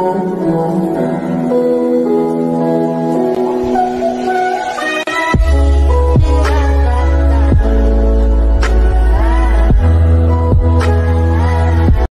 home.